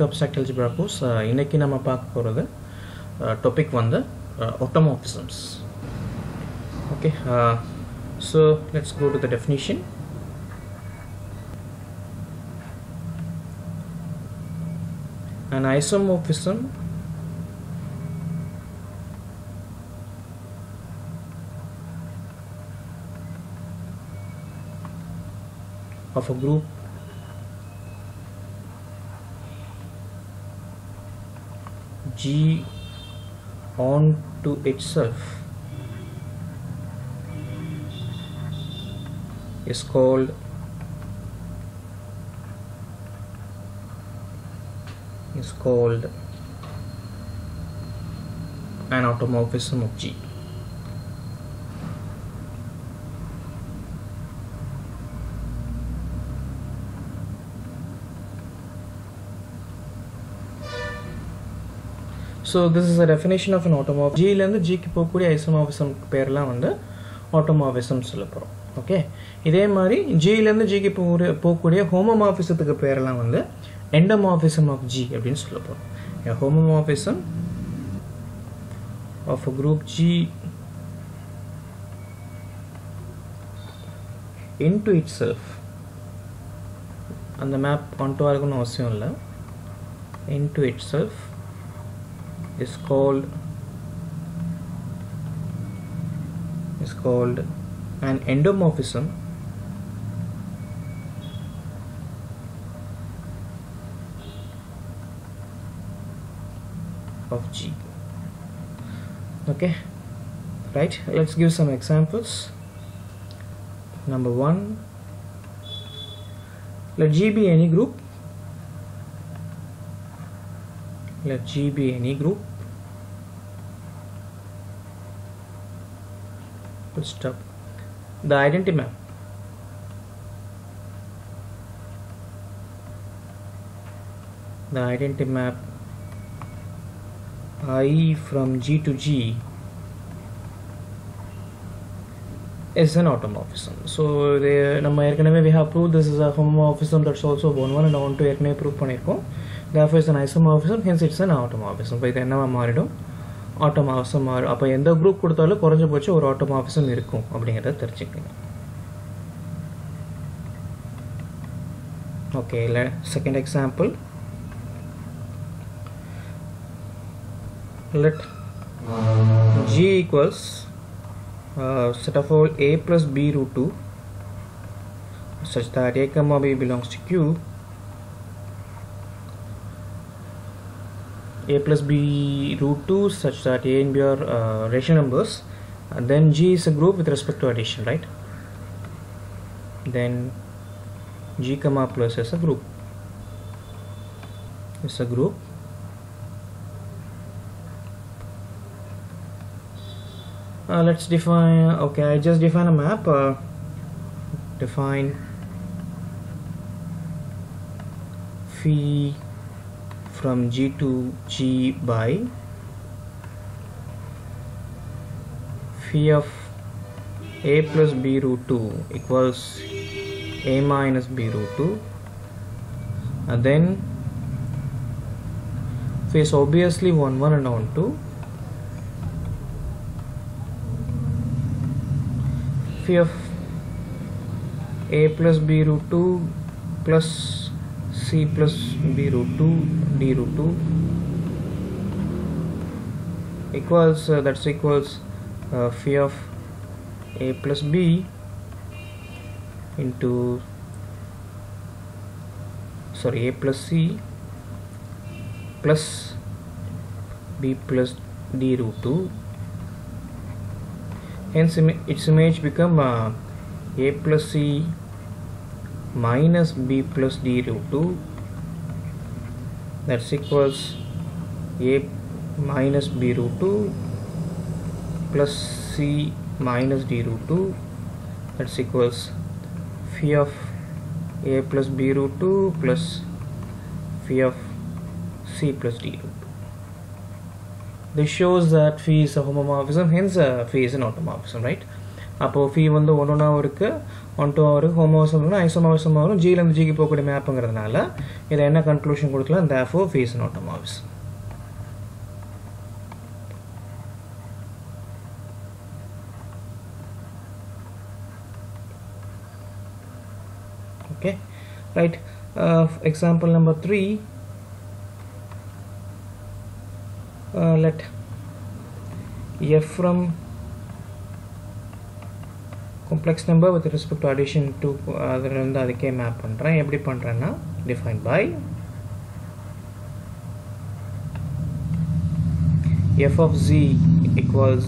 To அப்சாக்ட் algebra course இன்னைக்கு நம்ம பார்க்க போகிறது டாபிக் வந்து ஆட்டோமார்பிசம்ஸ் okay so let's go to the definition an isomorphism of a group G onto itself is called is called an automorphism of G. So this is a definition of an automorph ஜியிலேருந்து ஜிக்கு போகக்கூடிய ஐசோமாஃபிசம் பேர்லாம் வந்து ஆட்டோமாஃபிசம் சொல்ல போகிறோம் okay இதே மாதிரி ஜியிலேருந்து ஜிக்கு போகிற போகக்கூடிய ஹோமோமாஃபிசத்துக்கு பேரெல்லாம் வந்து எண்டமாஃபிசம் ஆஃப் ஜி அப்படின்னு சொல்ல போகிறோம் a of a group G G itself அந்த மேப் ஒன்ட்டு இருக்கணும்னு அவசியம் இல்லை. Into itself is called is called an endomorphism of G. Okay, right? Let's give some examples. Number one, let G be any group. Let G be any group. Full stop. The identity map. The identity map i from G to G is an automorphism. So நம்ம ஏற்கனவே we have proved this is a homomorphism that's also one one and one to ஏற்கனவே prove பண்ணியிருக்கோம் therefore it's an isomorphism hence it's an automorphism இப்போ இது என்னவா மாறிடும் ஆட்டோமார்பிசம் மாறும் அப்போ எந்த குரூப் கொடுத்தாலும் குறைஞ்சபட்சம் ஒரு ஆட்டோமார்பிசம் இருக்கும் அப்படிங்கிறத தெரிஞ்சுக்கங்க ஓகே இல்லை second example let g equals uh, set of all a plus b root 2 such that a comma b belongs to q a plus b root 2 such that a and b are uh, rational numbers. And then g is a group with respect to addition right? Then g comma plus is a group. Is a group. Uh, let's define okay I just define a map uh, define phi from G to G by phi of a plus b root 2 equals a minus b root 2 and then phi is obviously 1 1 and on 2 phi of a plus b root 2 plus c plus b root 2 d root 2 equals uh, that's equals uh, phi of a plus b into sorry a plus c plus b plus d root 2 hence its image become uh, a plus c minus b plus d root 2 that's equals a minus b root 2 plus c minus d root 2 that's equals phi of a plus b root 2 plus phi of c plus d root 2 this shows that phi is a homomorphism hence uh, phi is an automorphism right அப்போ phi வந்து ஒன்றுனாவும் இருக்குது one two வரும் ஹோமோசம் வரும். ஐசோமாவிசம் வரும் ஜியிலேருந்து ஜிக்கு போகக்கூடிய மேப்புங்கிறதுனால இதில் என்ன கன்க்ளூஷன் கொடுக்கலாம்? தேஃபோ ஆஃப் ஓ ஃபீஸ் okay. Right. Uh, example number three uh, let f from complex number with respect to addition to அதில் இருந்து அதுக்கே மேப் பண்ணுறேன் எப்படி பண்ணுறேன்னா define by f of z equals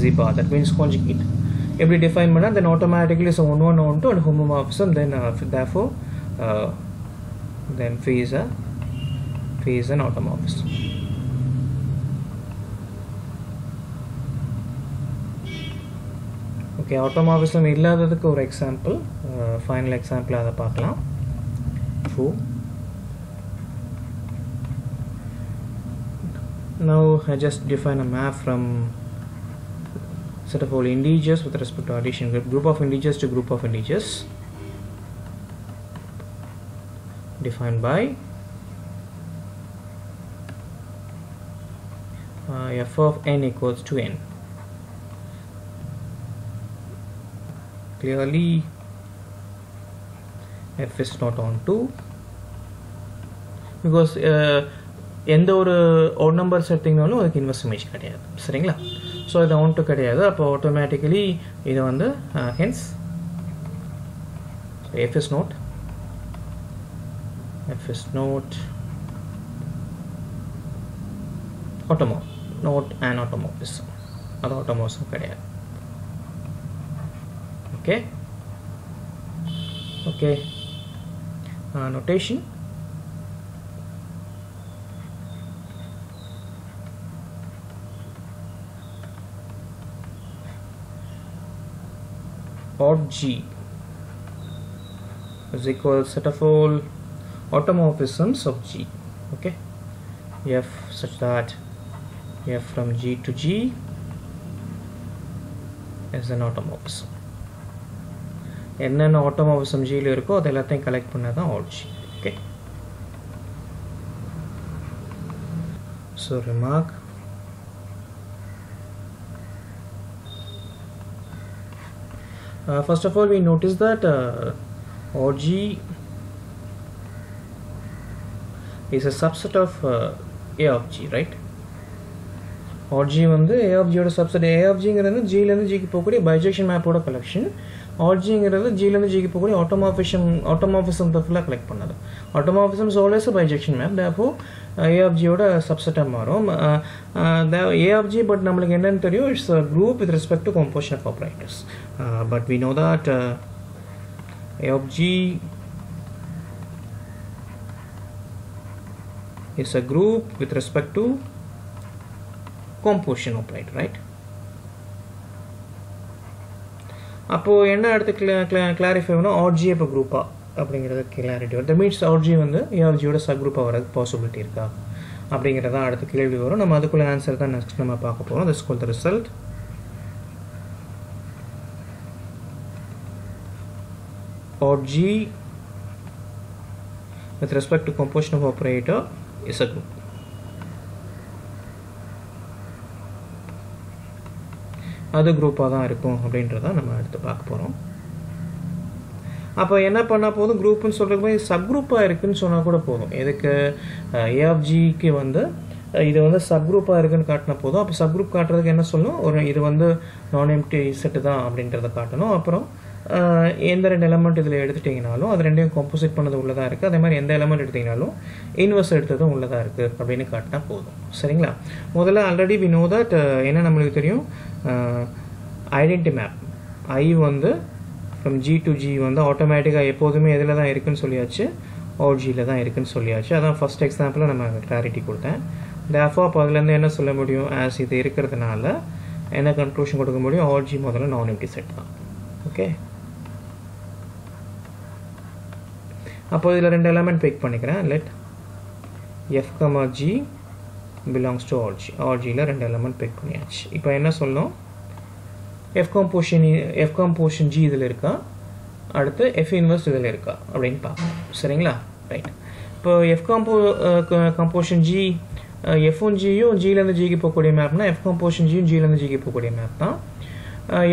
z bar that means conjugate எப்படி define பண்ணா then automatically so one one one two and homomorphism then uh, therefore uh, then phase a phase an automorphism okay automorphism இல்லாததுக்கு ஒரு example final example அதை பார்க்கலாம் ஃபோ now I just define a map from set of all integers with respect to addition group of integers to group of integers defined by uh, f of n equals to n clearly. F is not on 2 because uh, எந்த ஒரு vote numbers எடுத்திங்கனாலும் அதுக்கு invest image கிடையாது. சரிங்களா? So இது one two கிடையாது. அப்போ automatically இது வந்து hence F is not F is not ஆட்டோமோ not and automorphism அது ஆட்டோமோஸும் கிடையாது. okay. Okay. Uh, notation. Or G is equal set of all automorphisms of G. Okay. You have such that you have from G to G is an automorphism. என்னென்ன ஆட்டோமாவிசம் ஜியில் இருக்கோ அது எல்லாத்தையும் collect பண்ணால் தான் add G okay so remark Uh, first of all, we notice that uh, OG is a subset of uh, A of G, right? OG வந்து A of G ஓட subset A of Gங்கிறது Gலேருந்து Gக்கு போகக்கூடிய bijection மேப்போட collection ஆர்ஜிங்கிறது ஜிலேருந்து ஜிக்கு போகக்கூடிய ஆட்டோமாஃபிஷம் ஆட்டோமாஃபிசம் ஃபுல்லாக collect பண்ணது ஆட்டோமாஃபிசம் always bijection map தேப்போ A of ஜியோட சப்செட்டாக மாறும் ஏ of G but நம்மளுக்கு என்னன்னு தெரியும் it's a group with respect to composition of operators but we know that A of G is a group with respect to composition operator right? அப்போது என்ன அடுத்து கிளா clarify பண்ணால் RJ இப்போ குரூப்பா அப்படிங்கிறது கிளாரிட்டி வரும். மீன்ஸ் ஆர்ஜி வந்து ஏஆர்ஜியோட சப் குரூப்பாக வரது பாசிபிலிட்டி இருக்கா? அப்படிங்கிறதா அடுத்த கேள்வி வரும். நம்ம அதுக்குள்ள ஆன்சர் தான் நெக்ஸ்ட் நம்ம பார்க்க போகிறோம் திஸ் கோல் த ரிசல்ட் ஆர்ஜி with respect to composition of operator is a group. அது குரூப்பாக தான் இருக்கும் அப்படின்றத நம்ம அடுத்து பார்க்க போகிறோம் அப்போ என்ன பண்ணால் போதும்? குரூப்புன்னு சொல்கிறப்ப சப் குரூப்பாக இருக்குன்னு சொன்னால் கூட போதும். எதுக்கு? ஏஎஃப்ஜிக்கு வந்து இது வந்து சப் குரூப்பாக இருக்குன்னு காட்டினா போதும். அப்போ சப் குரூப் காட்டுறதுக்கு என்ன சொல்லணும்? ஒரு இது வந்து நான் எம்டி செட்டு தான் அப்படின்றத காட்டணும். அப்புறம் எந்த ரெண்டு எலமெண்ட் இதில் எடுத்துட்டிங்கனாலும் அது ரெண்டையும் காம்போசிட் பண்ணது உள்ளதாக இருக்குது அதே மாதிரி எந்த எலமெண்ட் எடுத்திங்கனாலும் இன்வெர்ஸ் எடுத்ததும் உள்ளதாக இருக்குது அப்படின்னு காட்டினா போதும். சரிங்களா? முதல்ல ஆல்ரெடி வி நோ தட் என்ன நம்மளுக்கு தெரியும்? ஐடென்டி மேப் ஐ வந்து ஃப்ரம் ஜி டு ஜி வந்து ஆட்டோமேட்டிக்காக எப்போதுமே எதில் தான் இருக்குன்னு சொல்லியாச்சு ஓஜியில் தான் இருக்குன்னு சொல்லியாச்சு. அதான் ஃபஸ்ட் எக்ஸாம்பிளாக நம்ம கிளாரிட்டி கொடுத்தேன். தேஃபோ அப்போ அதுலேருந்து என்ன சொல்ல முடியும்? ஆஸ் இது இருக்கிறதுனால என்ன கன்க்ளூஷன் கொடுக்க முடியும்? ஆர்ஜி முதல்ல நான் எம்டி செட் தான். ஓகே அப்போ இதில் ரெண்டு எலமெண்ட் பிக் பண்ணிக்கிறேன். Let F comma G belongs to RJ ஆர்ஜியில் ரெண்டு எலமெண்ட் பிக் பண்ணியாச்சு. இப்போ என்ன சொல்லணும்? F composition F composition G இதில் இருக்கா? அடுத்து எஃப் இன்வர்ஸ் இதில் இருக்கா? அப்படின்னு பார்க்கணும் சரிங்களா? ரைட் இப்போ எஃப் காம்போ கம்போஷன் ஜி எஃப்ஒன் ஜியும் ஜியிலேருந்து ஜிக்கு போகக்கூடிய மேப்னா எஃப் கம்போஷன் ஜியும் ஜியிலேருந்து ஜிக்கு போகக்கூடிய மேப் தான்.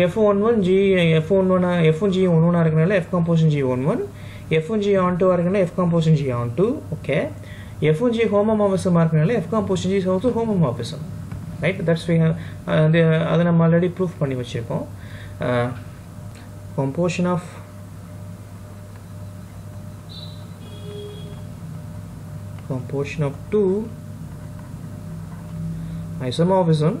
F one one G F one one F one G one one இருக்கனால F composition G one one F one G on டூவாக இருக்கனால F composition G on two okay F one G ஹோமோமாபிசமாக இருக்கனால F composition G also ஹோமோமாபிசம் right that's we அது அதை நம்ம already proof பண்ணி வச்சுருக்கோம் composition of composition of two isomorphism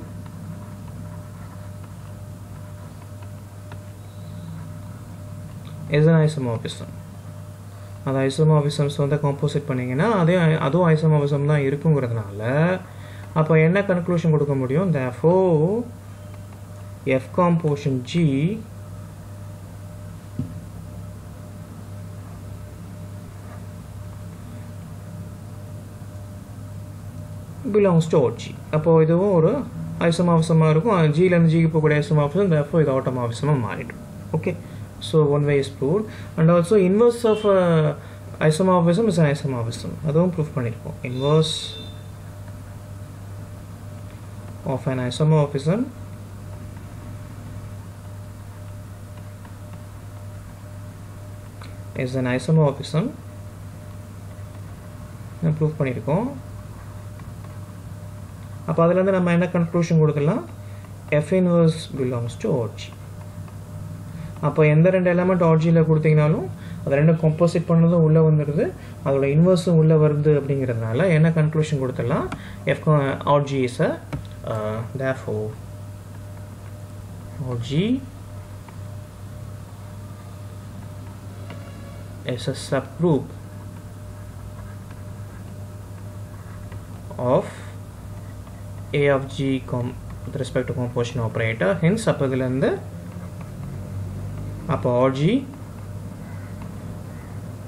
is an isomorphism அது ஐசோமாபிசம்ஸ் வந்து காம்போசிட் பண்ணிங்கன்னா அதே அதுவும் ஐசோமாபிசம் தான் இருக்குங்கிறதுனால அப்போ என்ன கன்க்ளூஷன் கொடுக்க முடியும்? Therefore F composition G belongs to aut G அப்போது இதுவும் ஒரு ஐசமாவசமாக இருக்கும். ஜியிலேருந்து ஜிக்கு போகக்கூடிய ஐசமாவசம் தேர்ஃபோ இது ஆட்டோமாவசமாக மாறிடும். Okay so one way is proved and also inverse of uh, isomorphism is an isomorphism அதுவும் ப்ரூஃப் பண்ணியிருக்கோம் inverse of an isomorphism is an isomorphism proof பண்ணியிருக்கோம் அப்போ அதுலேருந்து நம்ம என்ன கன்க்ளூஷன் கொடுக்கலாம் F inverse belongs to aut G அப்போ எந்த ரெண்டு எலமெண்ட் ஆர்ஜியில் கொடுத்தீங்கனாலும் அது ரெண்டும் கம்போசிட் பண்ணதும் உள்ளே வந்துடுது அதோட இன்வர்ஸும் உள்ளே வருது அப்படிங்கிறதுனால என்ன கன்க்ளூஷன் கொடுத்துடலாம்? F RJ is a தேஃபோ RJ is a subgroup of a of g com with respect to composition operator. Hence அப்போ apology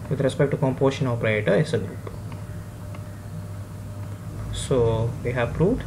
with respect to composition operator is a group. So we have proved